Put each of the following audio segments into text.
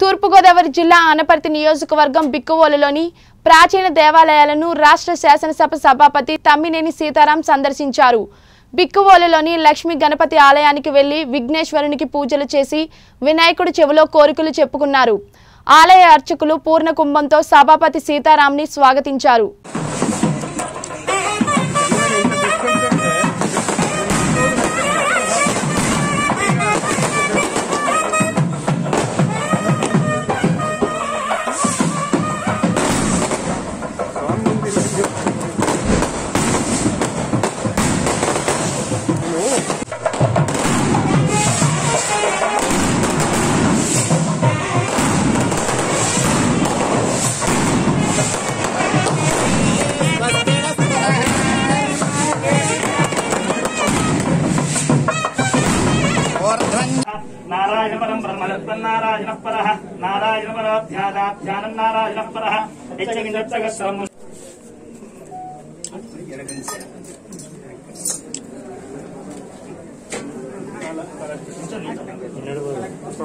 తూర్పుగోదావరి జిల్లా ఆనపర్తి నియోజకవర్గం బిక్కువోలులోని ప్రాచీన దేవాలయాలను రాష్ట్ర శాసనసభ సభాపతి తమ్మినేని సీతారాం సందర్శించారు. బిక్కువోలులోని లక్ష్మీ గణపతి ఆలయానికి వెళ్ళి విఘ్నేశ్వరునికి పూజలు చేసి వినాయకుడు చెవిలో కోరికలు చెప్పుకున్నారు. ఆలయ అర్చకులు పూర్ణ కుంభంతో సభాపతి సీతారాంని స్వాగతించారు. నారాయణ పరం బ్రహ్మదత్తన్నారాయణ పర నారాయణ పరాధ్యాదాధ్యానం నారాయణ పర యజ్ఞగస్రము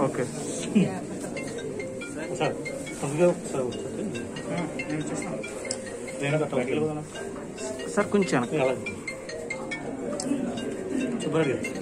ఓకే సార్ అందుకే సార్ నేను కట్టాలి సార్ కొంచెం వెనక్కి అలాగే సుబ్బారెడ్డి గారు.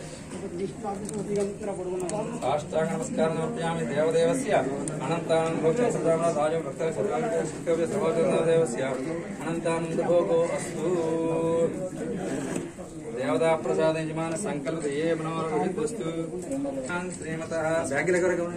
సాష్టాంగ నమస్కారం సమర్పయామి దేవదేవస్య. అనంతానందోక్షారాజు భక్తవ్య సర్వదేవదేవస్య అనంతానందభోగో అస్తు. దేవతా ప్రసాద యజమాన సంకల్ప ఏ మనోరస్తు శ్రీమత. బ్యాగ్ల కొరకు.